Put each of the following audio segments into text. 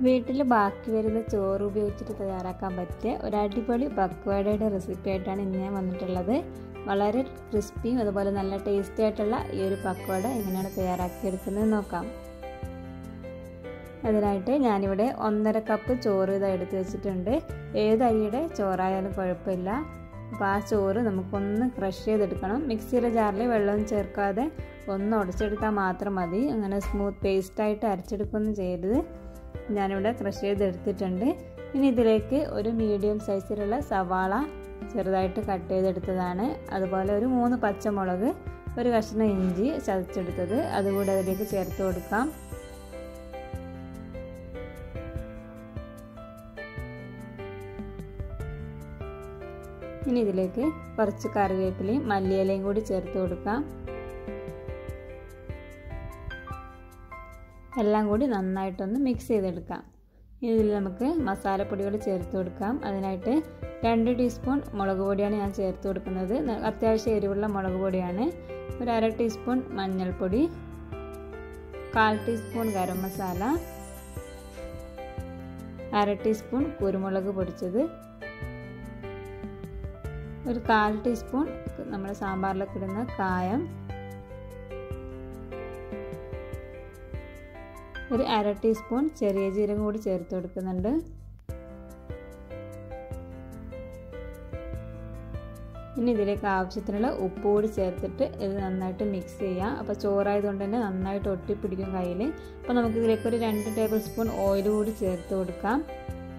വീട്ടിൽ ബാക്കി വരുന്ന ചോറ് ഉപയോഗിച്ചിട്ട് തയ്യാറാക്കാൻ പറ്റിയ ഒരു അടിപൊളി പക്വാടയുടെ റെസിപ്പി ആയിട്ടാണ് ഇന്ന് ഞാൻ വന്നിട്ടുള്ളത്. വളരെ ക്രിസ്പിയും അതുപോലെ നല്ല ടേസ്റ്റി ആയിട്ടുള്ള ഈ ഒരു പക്വാട എങ്ങനെയാണ് തയ്യാറാക്കിയെടുക്കുന്നത് നോക്കാം. അതിനായിട്ട് ഞാനിവിടെ ഒന്നര കപ്പ് ചോറ് ഇത് എടുത്ത് വെച്ചിട്ടുണ്ട്. ഏത് അരിയുടെ ചോറായാലും കുഴപ്പമില്ല. അപ്പോൾ ആ ചോറ് നമുക്കൊന്ന് ക്രഷ് ചെയ്തെടുക്കണം. മിക്സിയുടെ ജാറിൽ വെള്ളം ചേർക്കാതെ ഒന്ന് ഉടച്ചെടുത്താൽ മാത്രം മതി. അങ്ങനെ സ്മൂത്ത് പേസ്റ്റായിട്ട് അരച്ചെടുക്കുകയൊന്നും ചെയ്യരുത്. ഞാനിവിടെ ക്രഷ് ചെയ്തെടുത്തിട്ടുണ്ട്. ഇനി ഇതിലേക്ക് ഒരു മീഡിയം സൈസിലുള്ള സവാള ചെറുതായിട്ട് കട്ട് ചെയ്തെടുത്തതാണ്. അതുപോലെ ഒരു മൂന്ന് പച്ചമുളക് ഒരു കഷ്ണം ഇഞ്ചി ചതച്ചെടുത്തത്. അതുകൂടെ അതിലേക്ക് ചേർത്ത് കൊടുക്കാം. ഇനി ഇതിലേക്ക് കുറച്ച് കറിവേപ്പിലയും മല്ലിയിലയും കൂടി ചേർത്ത് കൊടുക്കാം. എല്ലാം കൂടി നന്നായിട്ടൊന്ന് മിക്സ് ചെയ്തെടുക്കാം. ഇതിൽ നമുക്ക് മസാലപ്പൊടികൾ ചേർത്ത് കൊടുക്കാം. അതിനായിട്ട് രണ്ട് ടീസ്പൂൺ മുളക് പൊടിയാണ് ഞാൻ ചേർത്ത് കൊടുക്കുന്നത്. അത്യാവശ്യം എരിവുള്ള മുളക് പൊടിയാണ്. ഒരു അര ടീസ്പൂൺ മഞ്ഞൾപ്പൊടി കാൽ ടീസ്പൂൺ ഗരം മസാല അര ടീസ്പൂൺ കുരുമുളക് പൊടിച്ചത് ഒരു കാൽ ടീസ്പൂൺ നമ്മുടെ സാമ്പാറിലൊക്കെ ഇടുന്ന കായം ഒരു അര ടീസ്പൂൺ ചെറിയ ജീരകം കൂടി ചേർത്ത് കൊടുക്കുന്നുണ്ട്. ഇനി ഇതിലേക്ക് ആവശ്യത്തിനുള്ള ഉപ്പ് കൂടി ചേർത്തിട്ട് ഇത് നന്നായിട്ട് മിക്സ് ചെയ്യാം. അപ്പോൾ ചോറായതുകൊണ്ട് തന്നെ നന്നായിട്ട് ഒട്ടിപ്പിടിക്കും കയ്യിൽ അപ്പോൾ നമുക്ക് ഇതിലേക്ക് ഒരു രണ്ട് ടേബിൾ സ്പൂൺ ഓയിൽ കൂടി ചേർത്ത് കൊടുക്കാം.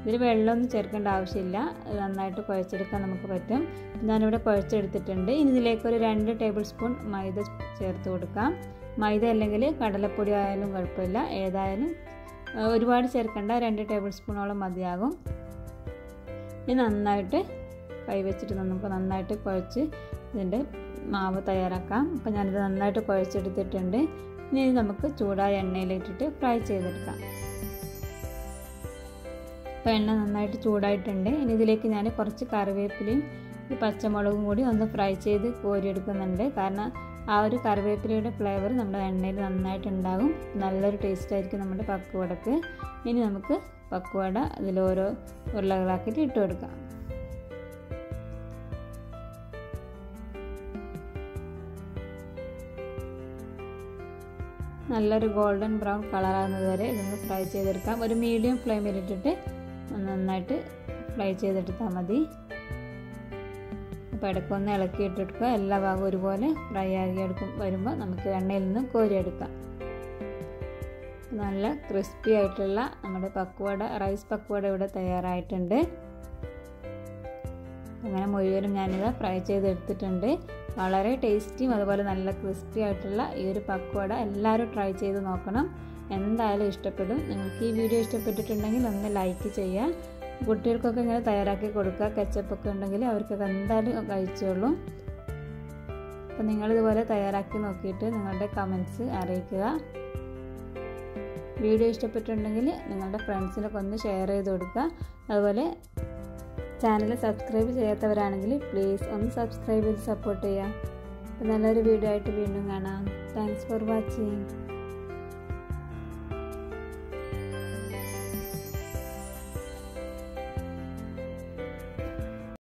ഇതിൽ വെള്ളമൊന്നും ചേർക്കേണ്ട ആവശ്യമില്ല. നന്നായിട്ട് കുഴച്ചെടുക്കാൻ നമുക്ക് പറ്റും. ഞാനിവിടെ കുഴച്ചെടുത്തിട്ടുണ്ട്. ഇനി ഇതിലേക്ക് ഒരു രണ്ട് ടേബിൾ സ്പൂൺ മൈദ ചേർത്ത് കൊടുക്കാം. മൈദ അല്ലെങ്കിൽ കടലപ്പൊടി ആയാലും കുഴപ്പമില്ല. ഏതായാലും ഒരുപാട് ചേർക്കേണ്ട. രണ്ട് ടേബിൾ സ്പൂണോളം മതിയാകും. ഇത് നന്നായിട്ട് കൈവച്ചിട്ട് നമുക്ക് നന്നായിട്ട് കുഴച്ച് ഇതിന്റെ മാവ് തയ്യാറാക്കാം. അപ്പോൾ ഞാനിത് നന്നായിട്ട് കുഴച്ചെടുത്തിട്ടുണ്ട്. ഇനി നമുക്ക് ചൂടായ എണ്ണയിലിട്ടിട്ട് ഫ്രൈ ചെയ്തെടുക്കാം. അപ്പോൾ എണ്ണ നന്നായിട്ട് ചൂടായിട്ടുണ്ട്. ഇനി ഇതിലേക്ക് ഞാൻ കുറച്ച് കറിവേപ്പിലയും ഈ പച്ചമുളകും കൂടി ഒന്ന് ഫ്രൈ ചെയ്ത് കോരിയെടുക്കുന്നുണ്ട്. കാരണം ആ ഒരു കറിവേപ്പിലയുടെ ഫ്ലേവർ നമ്മുടെ എണ്ണയിൽ നന്നായിട്ടുണ്ടാകും. നല്ലൊരു ടേസ്റ്റ് ആയിരിക്കും നമ്മുടെ പക്കുവടക്ക്. ഇനി നമുക്ക് പക്കുവട അതിൽ ഓരോ ഉരുളകളാക്കിയിട്ട് ഇട്ട് കൊടുക്കാം. നല്ലൊരു ഗോൾഡൻ ബ്രൗൺ കളറാകുന്നത് വരെ ഇതൊന്ന് ഫ്രൈ ചെയ്തെടുക്കാം. ഒരു മീഡിയം ഫ്ലെയിമിലിട്ടിട്ട് നന്നായിട്ട് ഫ്രൈ ചെയ്തെടുത്താൽ മതി. അപ്പോൾ ഇടയ്ക്കൊന്ന് ഇളക്കി ഇട്ടെടുക്കുക എല്ലാ ഭാഗവും ഒരുപോലെ ഫ്രൈ ആക്കി എടുക്കും. വരുമ്പോൾ നമുക്ക് എണ്ണയിൽ നിന്ന് കോരിയെടുക്കാം നല്ല ക്രിസ്പി ആയിട്ടുള്ള നമ്മുടെ പക്വട റൈസ് പക്വട ഇവിടെ തയ്യാറായിട്ടുണ്ട്. അങ്ങനെ മുഴുവനും ഞാനിത് ഫ്രൈ ചെയ്തെടുത്തിട്ടുണ്ട്. വളരെ ടേസ്റ്റിയും അതുപോലെ നല്ല ക്രിസ്പി ആയിട്ടുള്ള ഈ ഒരു പക്വട എല്ലാവരും ട്രൈ ചെയ്ത് നോക്കണം. എന്തായാലും ഇഷ്ടപ്പെടും. നിങ്ങൾക്ക് ഈ വീഡിയോ ഇഷ്ടപ്പെട്ടിട്ടുണ്ടെങ്കിൽ ഒന്ന് ലൈക്ക് ചെയ്യുക. കുട്ടികൾക്കൊക്കെ ഇങ്ങനെ തയ്യാറാക്കി കൊടുക്കുക. കെച്ചപ്പൊക്കെ ഉണ്ടെങ്കിൽ അവർക്കൊക്കെ എന്തായാലും കഴിച്ചോളൂ. അപ്പം നിങ്ങളിതുപോലെ തയ്യാറാക്കി നോക്കിയിട്ട് നിങ്ങളുടെ കമൻസ് അറിയിക്കുക. വീഡിയോ ഇഷ്ടപ്പെട്ടിട്ടുണ്ടെങ്കിൽ നിങ്ങളുടെ ഫ്രണ്ട്സിനൊക്കെ ഒന്ന് ഷെയർ ചെയ്ത് കൊടുക്കുക. അതുപോലെ ചാനൽ സബ്സ്ക്രൈബ് ചെയ്യാത്തവരാണെങ്കിൽ പ്ലീസ് ഒന്ന് സബ്സ്ക്രൈബ് ചെയ്ത് സപ്പോർട്ട് ചെയ്യുക. നല്ലൊരു വീഡിയോ ആയിട്ട് വീണ്ടും കാണാം. Thanks for watching